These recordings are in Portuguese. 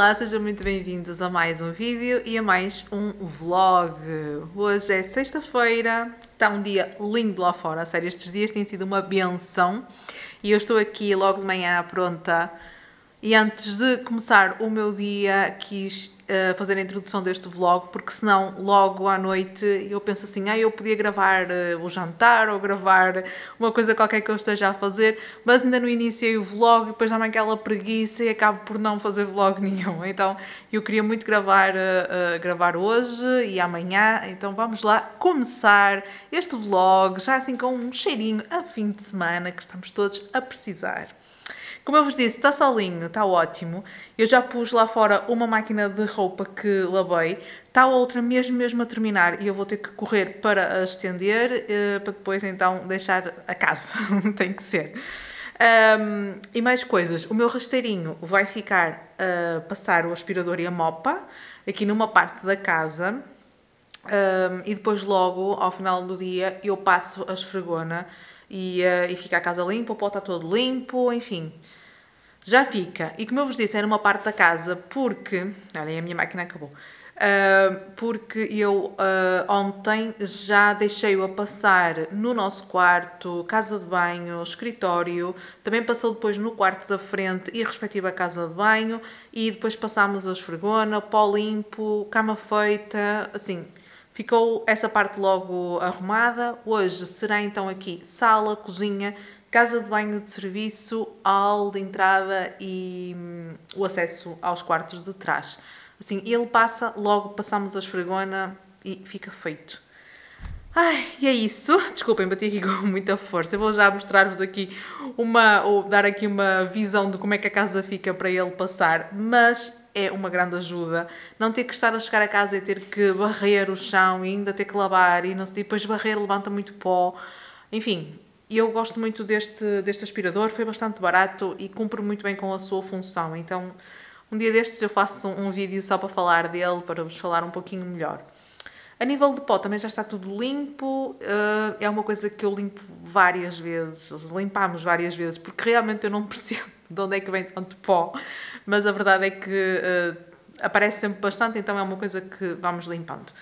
Olá, sejam muito bem-vindos a mais um vídeo e a mais um vlog. Hoje é sexta-feira, está um dia lindo lá fora, a sério, estes dias têm sido uma benção e eu estou aqui logo de manhã pronta e antes de começar o meu dia quis uh, fazer a introdução deste vlog, porque senão logo à noite eu penso assim, ah, eu podia gravar uh, o jantar ou gravar uma coisa qualquer que eu esteja a fazer, mas ainda não iniciei o vlog e depois dá-me aquela preguiça e acabo por não fazer vlog nenhum. Então eu queria muito gravar, uh, gravar hoje e amanhã, então vamos lá começar este vlog já assim com um cheirinho a fim de semana que estamos todos a precisar. Como eu vos disse, está solinho, está ótimo. Eu já pus lá fora uma máquina de roupa que lavei, está outra mesmo mesmo a terminar e eu vou ter que correr para a estender, uh, para depois então deixar a casa. Tem que ser. Um, e mais coisas. O meu rasteirinho vai ficar a passar o aspirador e a mopa aqui numa parte da casa. Um, e depois logo, ao final do dia, eu passo a esfregona e, uh, e fica a casa limpa, o pó está todo limpo, enfim. Já fica. E como eu vos disse, era uma parte da casa porque. Olha, a minha máquina acabou. Uh, porque eu uh, ontem já deixei-o a passar no nosso quarto, casa de banho, escritório, também passou depois no quarto da frente e a respectiva casa de banho, e depois passámos a esfregona, pó limpo, cama feita, assim, Ficou essa parte logo arrumada. Hoje será então aqui sala, cozinha, casa de banho de serviço, hall de entrada e hum, o acesso aos quartos de trás. Assim, ele passa, logo passamos a esfregona e fica feito. Ai, e é isso. Desculpem, bati aqui com muita força. Eu vou já mostrar-vos aqui uma, ou dar aqui uma visão de como é que a casa fica para ele passar, mas é uma grande ajuda. Não ter que estar a chegar a casa e ter que barrer o chão e ainda ter que lavar e não sei, depois barrer levanta muito pó. Enfim, eu gosto muito deste, deste aspirador, foi bastante barato e cumpre muito bem com a sua função. Então, um dia destes eu faço um vídeo só para falar dele, para vos falar um pouquinho melhor. A nível de pó também já está tudo limpo, uh, é uma coisa que eu limpo várias vezes, limpámos várias vezes, porque realmente eu não percebo de onde é que vem tanto pó, mas a verdade é que uh, aparece sempre bastante, então é uma coisa que vamos limpando.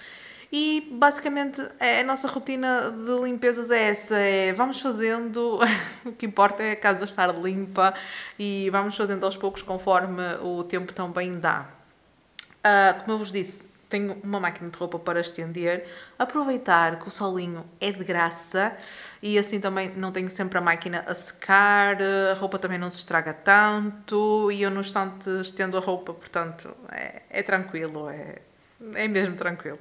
E basicamente é, a nossa rotina de limpezas é essa: é vamos fazendo, o que importa é a casa estar limpa e vamos fazendo aos poucos conforme o tempo também dá. Uh, como eu vos disse, tenho uma máquina de roupa para estender, aproveitar que o solinho é de graça e assim também não tenho sempre a máquina a secar, a roupa também não se estraga tanto e eu no instante estendo a roupa, portanto é, é tranquilo, é, é mesmo tranquilo.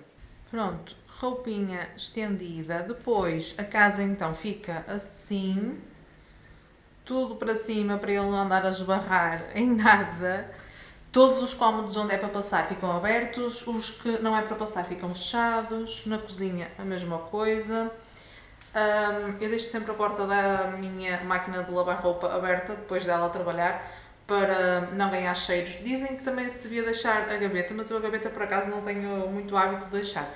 Pronto, roupinha estendida, depois a casa então fica assim, tudo para cima para ele não andar a esbarrar em nada Todos os cômodos onde é para passar ficam abertos, os que não é para passar ficam fechados. Na cozinha, a mesma coisa. Um, eu deixo sempre a porta da minha máquina de lavar roupa aberta depois dela trabalhar para não ganhar cheiros. Dizem que também se devia deixar a gaveta, mas eu a gaveta por acaso não tenho muito hábito de deixar.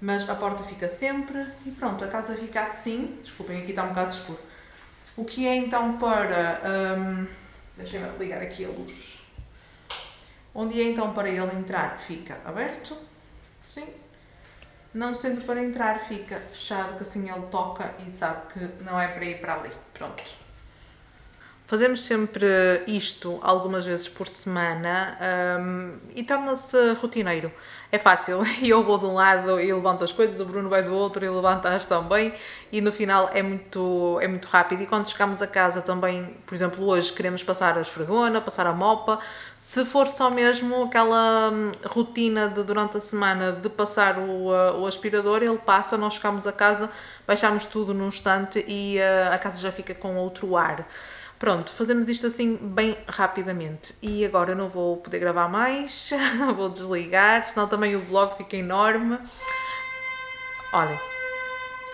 Mas a porta fica sempre e pronto, a casa fica assim. Desculpem, aqui está um bocado escuro. O que é então para. Um, Deixem-me ligar aqui a luz onde é então para ele entrar fica aberto, sim. Não sendo para entrar fica fechado, que assim ele toca e sabe que não é para ir para ali. Pronto. Fazemos sempre isto algumas vezes por semana um, e torna-se rotineiro. É fácil, eu vou de um lado e levanto as coisas, o Bruno vai do outro e levanta-as também e no final é muito, é muito rápido. E quando chegamos a casa também, por exemplo, hoje queremos passar a esfregona, passar a mopa, se for só mesmo aquela hum, rotina de durante a semana de passar o, uh, o aspirador, ele passa, nós chegamos a casa, baixamos tudo num instante e uh, a casa já fica com outro ar. Pronto, fazemos isto assim bem rapidamente. E agora eu não vou poder gravar mais, vou desligar, senão também o vlog fica enorme. Olhem,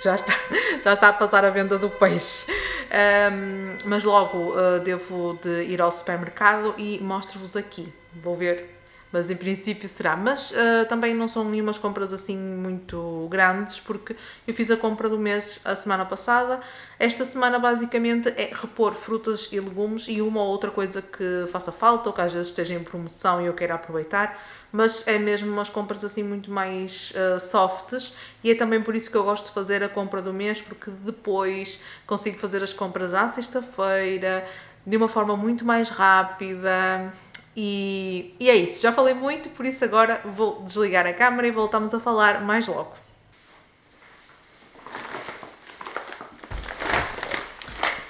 já está, já está a passar a venda do peixe. Um, mas logo uh, devo de ir ao supermercado e mostro-vos aqui. Vou ver mas em princípio será. Mas uh, também não são nenhumas compras assim muito grandes, porque eu fiz a compra do mês a semana passada. Esta semana basicamente é repor frutas e legumes e uma ou outra coisa que faça falta ou que às vezes esteja em promoção e eu queira aproveitar. Mas é mesmo umas compras assim muito mais uh, softs e é também por isso que eu gosto de fazer a compra do mês, porque depois consigo fazer as compras à sexta-feira de uma forma muito mais rápida e, e é isso, já falei muito, por isso agora vou desligar a câmera e voltamos a falar mais logo.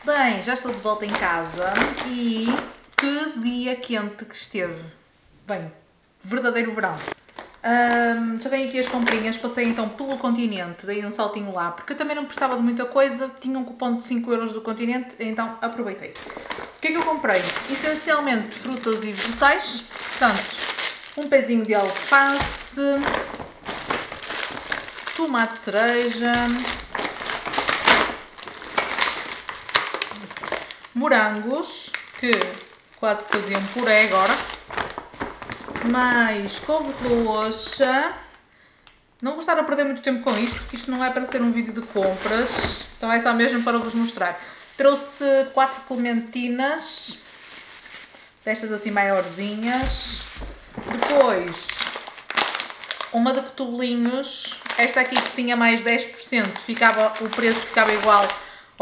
Bem, já estou de volta em casa e que dia quente que esteve. Bem, verdadeiro verão. Um, já tenho aqui as comprinhas, passei então pelo continente, dei um saltinho lá, porque eu também não precisava de muita coisa, tinha um cupom de 5 euros do continente, então aproveitei. O que é que eu comprei? Essencialmente frutas e vegetais, portanto, um pezinho de alface, tomate cereja, morangos, que quase que faziam puré agora, mais couve roxa. Não gostaram de perder muito tempo com isto, porque isto não é para ser um vídeo de compras. Então é só mesmo para vos mostrar. Trouxe quatro clementinas. Destas assim maiorzinhas. Depois, uma de cotobelinhos. Esta aqui que tinha mais 10%, ficava, o preço ficava igual,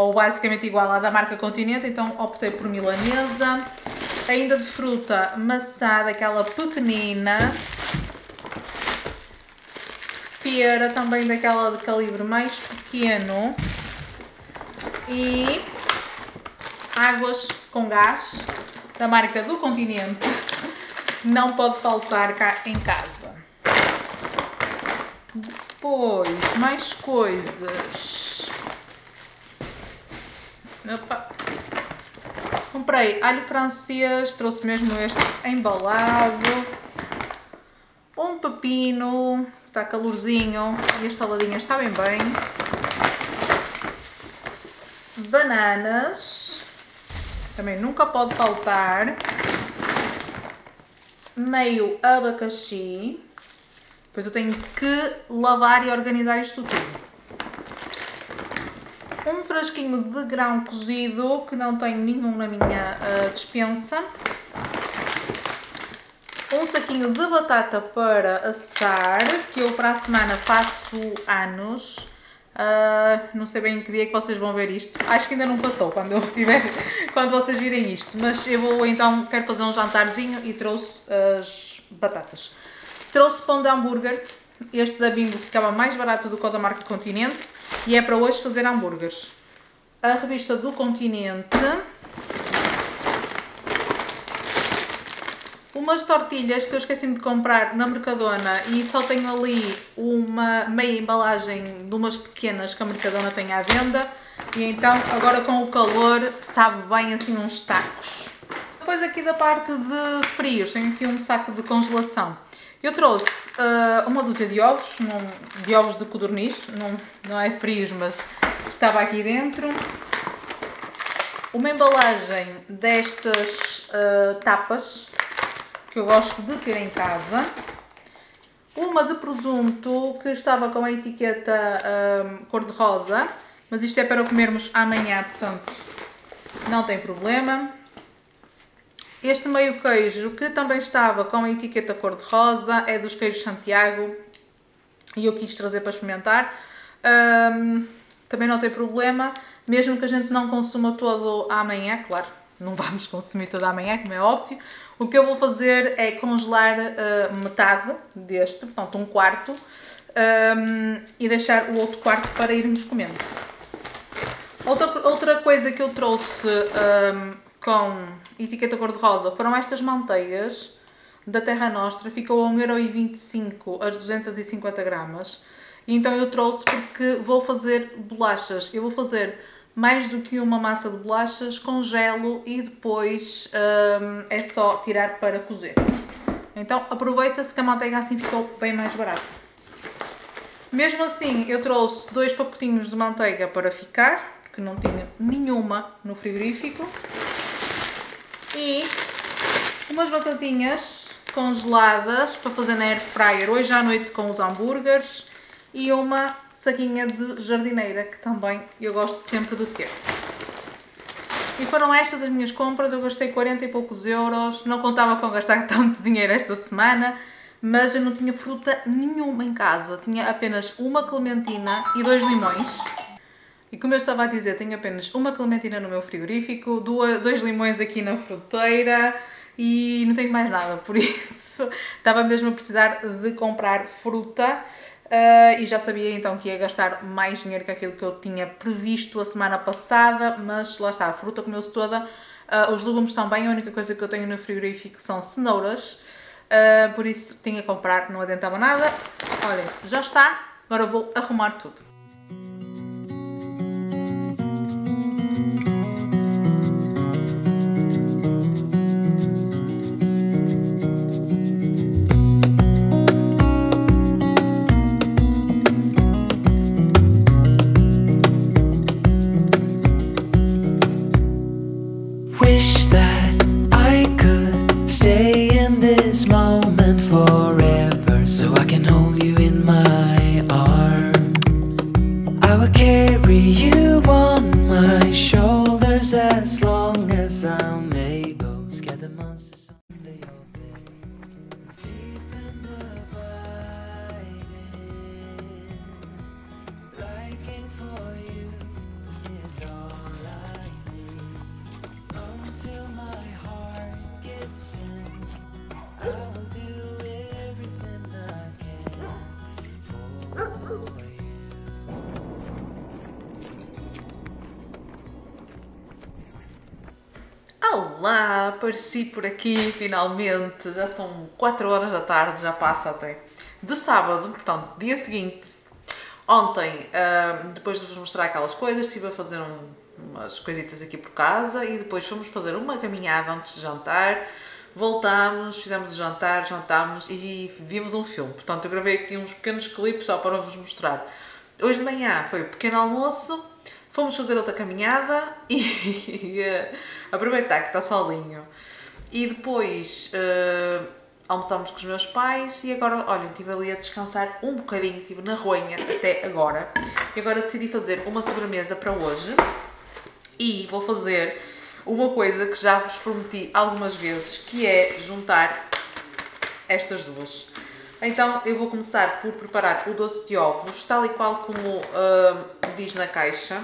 ou basicamente igual à da marca Continente, então optei por milanesa ainda de fruta, maçã daquela pequenina. Pera também daquela de calibre mais pequeno. E águas com gás da marca do Continente. Não pode faltar cá em casa. Depois, mais coisas. Opa. Comprei alho francês, trouxe mesmo este embalado. Um pepino, está calorzinho e as saladinhas sabem bem. Bananas, também nunca pode faltar. Meio abacaxi. Depois eu tenho que lavar e organizar isto tudo frasquinho de grão cozido, que não tenho nenhum na minha uh, dispensa, um saquinho de batata para assar, que eu para a semana faço anos. Uh, não sei bem em que dia que vocês vão ver isto. Acho que ainda não passou quando eu tiver, quando vocês virem isto. Mas eu vou então, quero fazer um jantarzinho e trouxe as batatas. Trouxe pão de hambúrguer. Este da Bimbo ficava mais barato do que o da marca Continente e é para hoje fazer hambúrgueres. A revista do Continente. Umas tortilhas que eu esqueci-me de comprar na Mercadona e só tenho ali uma meia embalagem de umas pequenas que a Mercadona tem à venda. E então, agora com o calor, sabe bem assim uns tacos. Depois aqui da parte de frios, tenho aqui um saco de congelação. Eu trouxe uh, uma dúzia de ovos, num, de ovos de codorniz, não, não é frios, mas estava aqui dentro. Uma embalagem destas uh, tapas, que eu gosto de ter em casa. Uma de presunto, que estava com a etiqueta uh, cor-de-rosa, mas isto é para comermos amanhã, portanto não tem problema. Este meio queijo, que também estava com a etiqueta cor-de-rosa, é dos queijos Santiago e eu quis trazer para experimentar. Um, também não tem problema, mesmo que a gente não consuma todo amanhã, claro, não vamos consumir todo amanhã, como é óbvio. O que eu vou fazer é congelar uh, metade deste, portanto um quarto, um, e deixar o outro quarto para irmos comendo. Outra, outra coisa que eu trouxe um, com etiqueta cor-de-rosa foram estas manteigas da Terra Nostra, ficou a 1,25€ as 250 gramas. Então eu trouxe porque vou fazer bolachas. Eu vou fazer mais do que uma massa de bolachas, congelo e depois hum, é só tirar para cozer. Então aproveita-se que a manteiga assim ficou bem mais barata. Mesmo assim, eu trouxe dois pacotinhos de manteiga para ficar, porque não tinha nenhuma no frigorífico e umas batatinhas congeladas para fazer na air fryer hoje à noite com os hambúrgueres e uma saquinha de jardineira que também eu gosto sempre de ter. E foram estas as minhas compras, eu gastei 40 e poucos euros, não contava com gastar tanto dinheiro esta semana, mas eu não tinha fruta nenhuma em casa, tinha apenas uma clementina e dois limões. E como eu estava a dizer, tenho apenas uma clementina no meu frigorífico, dois limões aqui na fruteira e não tenho mais nada, por isso estava mesmo a precisar de comprar fruta. Uh, e já sabia então que ia gastar mais dinheiro que aquilo que eu tinha previsto a semana passada, mas lá está, a fruta comeu-se toda, uh, os legumes também, a única coisa que eu tenho no frigorífico são cenouras, uh, por isso tinha que comprar, não adiantava nada. Olha, já está, agora vou arrumar tudo. Apareci por aqui finalmente. Já são 4 horas da tarde, já passa até. De sábado, portanto, dia seguinte. Ontem, depois de vos mostrar aquelas coisas, estive a fazer um, umas coisitas aqui por casa e depois fomos fazer uma caminhada antes de jantar. Voltámos, fizemos o jantar, jantámos e vimos um filme. Portanto, eu gravei aqui uns pequenos clipes só para vos mostrar. Hoje de manhã foi o pequeno almoço Fomos fazer outra caminhada e, e uh, aproveitar que está solinho. E depois uh, almoçámos com os meus pais e agora, olha, estive ali a descansar um bocadinho, estive na roinha até agora. E agora decidi fazer uma sobremesa para hoje e vou fazer uma coisa que já vos prometi algumas vezes, que é juntar estas duas. Então eu vou começar por preparar o doce de ovos, tal e qual como uh, diz na caixa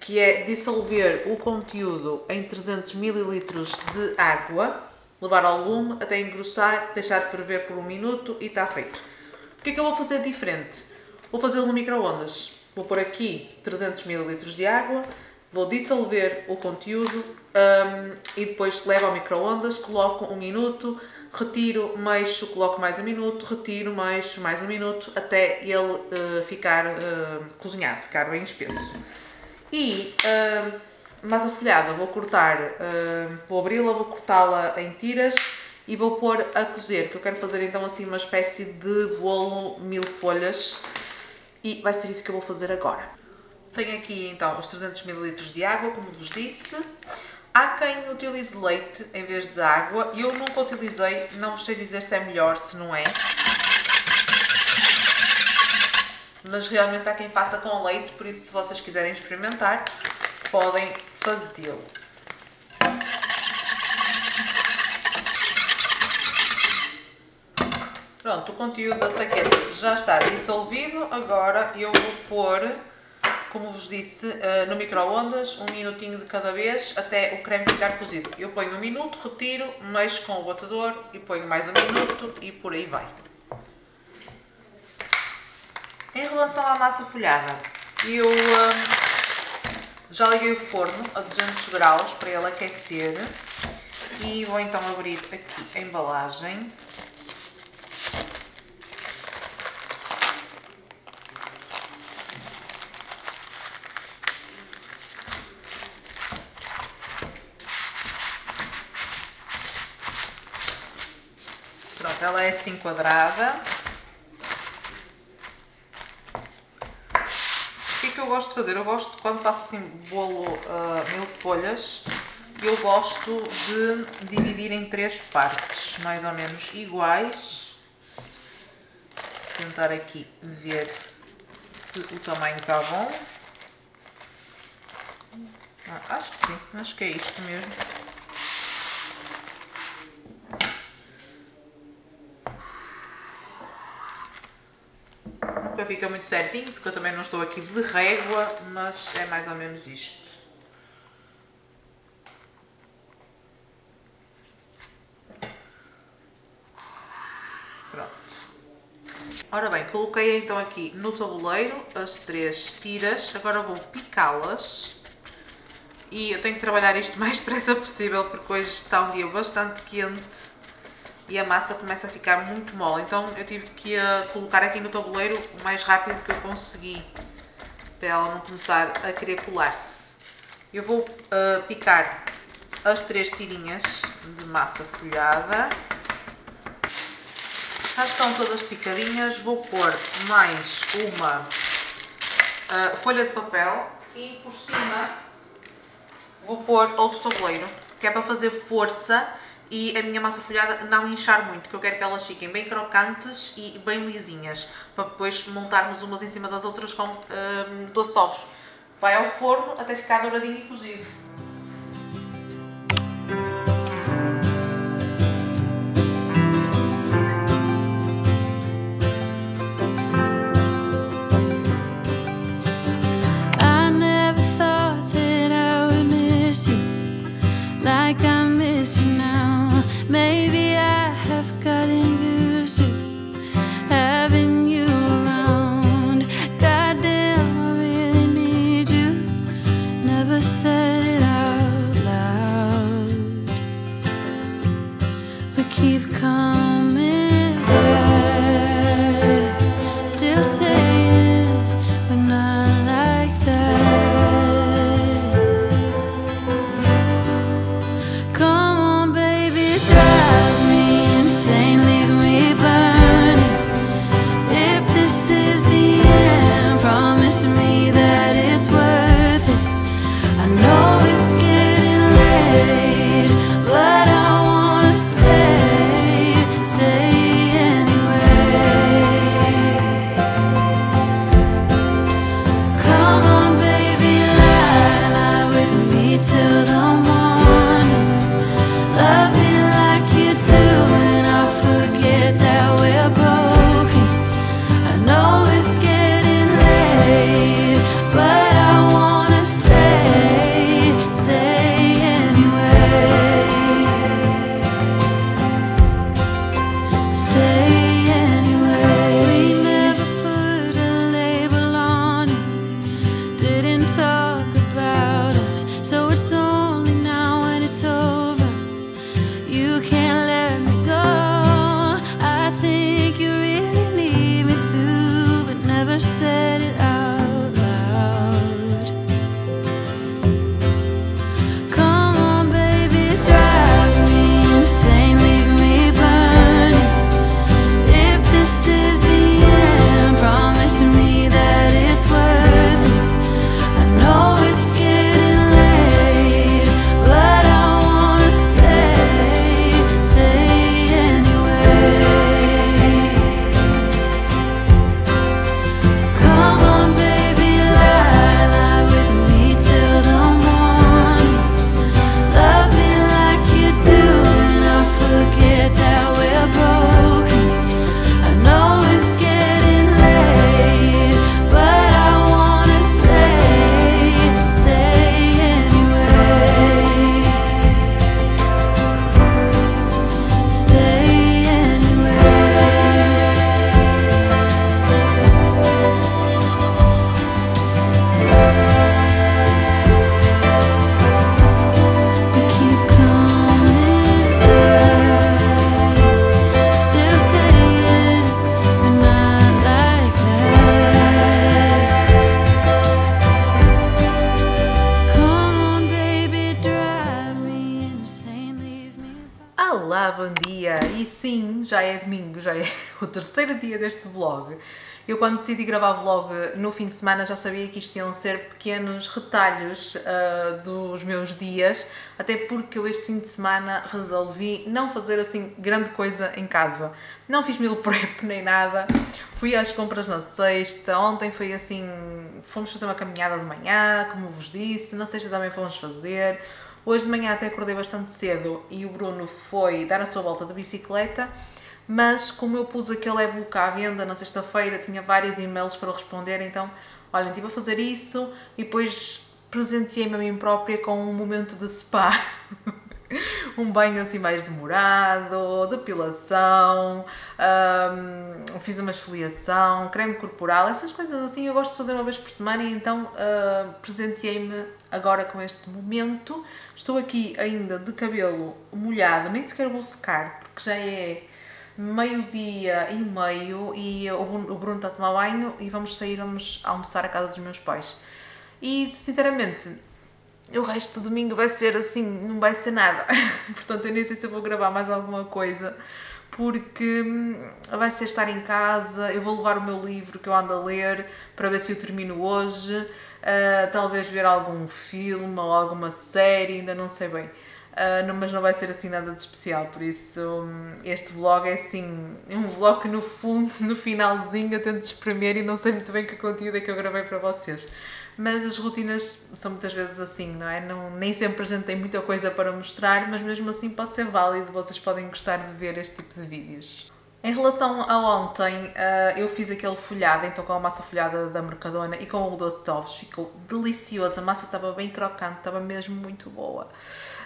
que é dissolver o conteúdo em 300 ml de água, levar ao lume até engrossar, deixar ferver por um minuto e está feito. O que é que eu vou fazer diferente? Vou fazê-lo no micro-ondas. Vou pôr aqui 300 ml de água, vou dissolver o conteúdo um, e depois levo ao micro-ondas, coloco um minuto, retiro, mexo, coloco mais um minuto, retiro, mexo, mais um minuto, até ele uh, ficar uh, cozinhado, ficar bem espesso. E uh, massa folhada vou cortar, uh, vou abri-la, vou cortá-la em tiras e vou pôr a cozer, que eu quero fazer então assim uma espécie de bolo mil folhas e vai ser isso que eu vou fazer agora. Tenho aqui então os 300 ml de água, como vos disse. Há quem utilize leite em vez de água. Eu nunca utilizei, não vos sei dizer se é melhor, se não é mas realmente há quem faça com leite, por isso se vocês quiserem experimentar, podem fazê-lo. Pronto, o conteúdo da saqueta já está dissolvido, agora eu vou pôr, como vos disse, eh, no micro-ondas, um minutinho de cada vez até o creme ficar cozido. Eu ponho um minuto, retiro, mexo com o batedor e ponho mais um minuto e por aí vai. Em relação à massa folhada, eu hum, já liguei o forno a 200 graus para ele aquecer e vou então abrir aqui a embalagem. Pronto, ela é assim quadrada. Que eu gosto de fazer? Eu gosto, quando faço assim bolo uh, mil folhas, eu gosto de dividir em três partes, mais ou menos iguais. Tentar aqui ver se o tamanho está bom. Ah, acho que sim, acho que é isto mesmo. Fica muito certinho, porque eu também não estou aqui de régua, mas é mais ou menos isto. Ora bem, coloquei então aqui no tabuleiro as três tiras, agora vou picá-las. E eu tenho que trabalhar isto o mais depressa possível porque hoje está um dia bastante quente e a massa começa a ficar muito mole, então eu tive que uh, colocar aqui no tabuleiro o mais rápido que eu consegui para ela não começar a querer colar-se. Eu vou uh, picar as três tirinhas de massa folhada. Já estão todas picadinhas, vou pôr mais uma uh, folha de papel e por cima vou pôr outro tabuleiro, que é para fazer força e a minha massa folhada não inchar muito, que eu quero que elas fiquem bem crocantes e bem lisinhas, para depois montarmos umas em cima das outras com um, doce de ovos. Vai ao forno até ficar douradinho e cozido. Já é domingo, já é o terceiro dia deste vlog. Eu quando decidi gravar vlog no fim de semana já sabia que isto iam ser pequenos retalhos uh, dos meus dias, até porque eu este fim de semana resolvi não fazer assim grande coisa em casa. Não fiz mil prep nem nada, fui às compras na sexta, ontem foi assim, fomos fazer uma caminhada de manhã, como vos disse, na sexta também fomos fazer. Hoje de manhã até acordei bastante cedo e o Bruno foi dar a sua volta de bicicleta mas como eu pus aquele e-book à venda na sexta-feira, tinha vários e-mails para responder, então, olhem, estive a fazer isso e depois presenteei-me a mim própria com um momento de spa. um banho assim mais demorado, depilação, um, fiz uma esfoliação, creme corporal, essas coisas assim eu gosto de fazer uma vez por semana e então uh, presenteei-me agora com este momento. Estou aqui ainda de cabelo molhado, nem sequer vou secar porque já é meio-dia e meio e o Bruno está a tomar banho e vamos sair, vamos almoçar a casa dos meus pais. E sinceramente, o resto do domingo vai ser assim, não vai ser nada. Portanto, eu nem sei se eu vou gravar mais alguma coisa, porque hum, vai ser estar em casa. Eu vou levar o meu livro que eu ando a ler para ver se eu termino hoje. Uh, talvez ver algum filme ou alguma série, ainda não sei bem. Uh, mas não vai ser assim nada de especial, por isso um, este vlog é assim, um vlog que no fundo, no finalzinho eu tento espremer e não sei muito bem que conteúdo é que eu gravei para vocês. Mas as rotinas são muitas vezes assim, não é? Não, nem sempre a gente tem muita coisa para mostrar, mas mesmo assim pode ser válido, vocês podem gostar de ver este tipo de vídeos. Em relação a ontem, uh, eu fiz aquele folhado, então com a massa folhada da Mercadona e com o doce de ovos, ficou delicioso, a massa estava bem crocante, estava mesmo muito boa.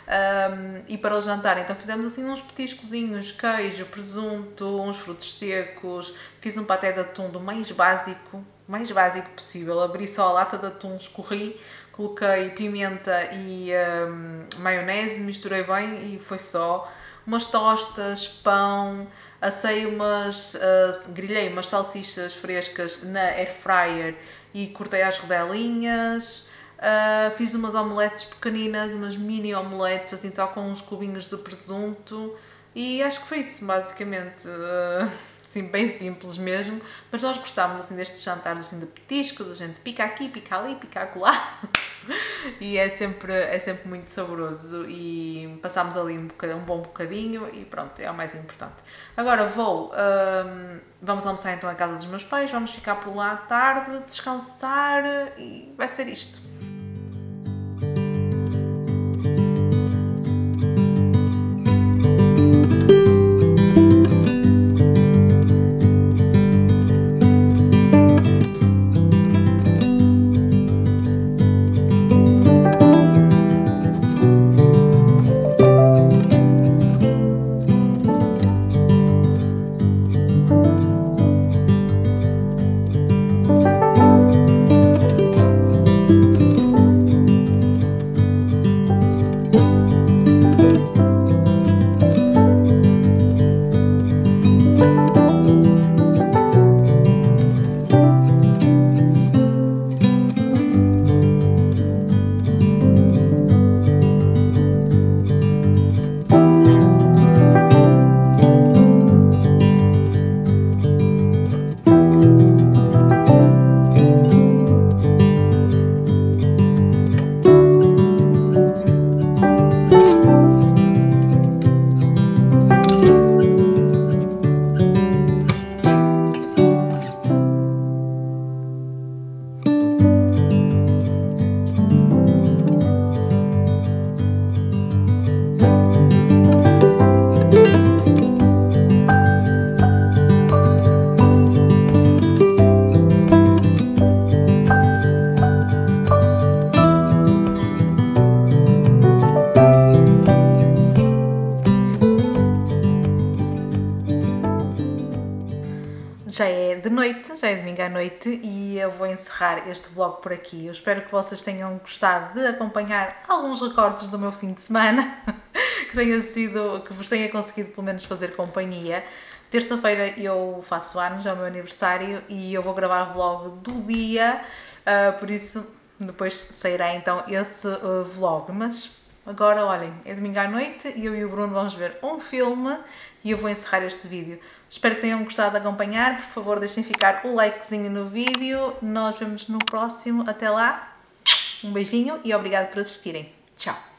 Um, e para o jantar, então fizemos assim uns petiscozinhos, queijo, presunto, uns frutos secos, fiz um paté de atum do mais básico, mais básico possível, abri só a lata de atum, escorri, coloquei pimenta e um, maionese, misturei bem e foi só. Umas tostas, pão, assei umas, uh, umas salsichas frescas na air fryer e cortei as rodelinhas. Uh, fiz umas omeletes pequeninas, umas mini omeletes, assim só com uns cubinhos de presunto e acho que foi isso basicamente. Uh, assim, bem simples mesmo, mas nós gostámos assim destes jantares assim de petiscos, a gente pica aqui, pica ali, pica acolá e é sempre, é sempre muito saboroso e passámos ali um, um bom bocadinho e pronto, é o mais importante. Agora vou, um, vamos almoçar então à casa dos meus pais, vamos ficar por lá à tarde, descansar e vai ser isto. Domingo à noite e eu vou encerrar este vlog por aqui. Eu espero que vocês tenham gostado de acompanhar alguns recortes do meu fim de semana, que tenha sido, que vos tenha conseguido pelo menos fazer companhia. Terça-feira eu faço anos, é o meu aniversário e eu vou gravar vlog do dia, uh, por isso depois sairá então esse uh, vlog, mas Agora, olhem, é domingo à noite e eu e o Bruno vamos ver um filme e eu vou encerrar este vídeo. Espero que tenham gostado de acompanhar. Por favor, deixem ficar o likezinho no vídeo. Nós vemos no próximo. Até lá. Um beijinho e obrigado por assistirem. Tchau.